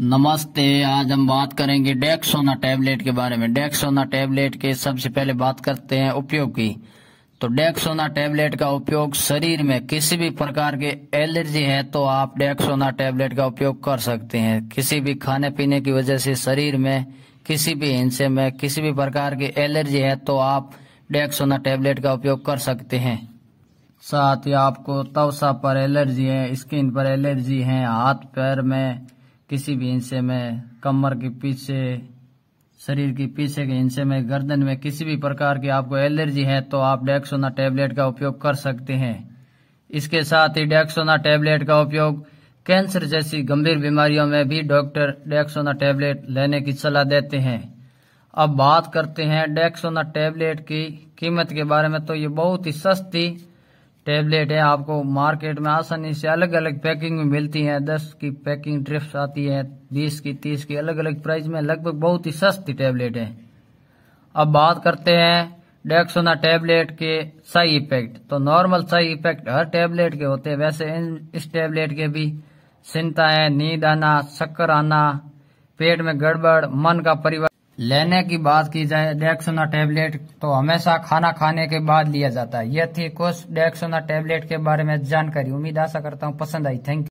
नमस्ते, आज हम बात करेंगे डेक्सोना टैबलेट के बारे में। डेक्सोना टैबलेट के सबसे पहले बात करते हैं उपयोग की। तो डेक्सोना टैबलेट का उपयोग शरीर में किसी भी प्रकार के एलर्जी है तो आप डेक्सोना टैबलेट का उपयोग कर सकते हैं। किसी भी खाने पीने की वजह से शरीर में किसी भी हिंसे में किसी भी प्रकार की एलर्जी है तो आप डेक्सोना टैबलेट का उपयोग कर सकते हैं। साथ ही आपको तवसा पर एलर्जी है, स्किन पर एलर्जी है, हाथ, पैर में किसी भी हिंसे में, कमर के पीछे, शरीर के पीछे के हिंसे में, गर्दन में किसी भी प्रकार की आपको एलर्जी है तो आप डेक्सोना टैबलेट का उपयोग कर सकते हैं। इसके साथ ही डेक्सोना टैबलेट का उपयोग कैंसर जैसी गंभीर बीमारियों में भी डॉक्टर डेक्सोना टैबलेट लेने की सलाह देते हैं। अब बात करते हैं डेक्सोना टैबलेट की कीमत के बारे में तो ये बहुत ही सस्ती टेबलेट है, आपको मार्केट में आसानी से अलग अलग पैकिंग में मिलती है। दस की पैकिंग ड्रिफ्ट आती है, बीस की, तीस की अलग अलग प्राइस में लगभग बहुत ही सस्ती टेबलेट है। अब बात करते हैं डेक्सोना टेबलेट के साइड इफ़ेक्ट। तो नॉर्मल साइड इफ़ेक्ट हर टेबलेट के होते हैं। वैसे इस टेबलेट के भी चिंता है, नींद आना चक्कर आना, पेट में गड़बड़, मन का परिवार लेने की बात की जाए डेक्सोना टेबलेट तो हमेशा खाना खाने के बाद लिया जाता है। यह थी कुछ डेक्सोना टेबलेट के बारे में जानकारी। उम्मीद आशा करता हूँ पसंद आई। थैंक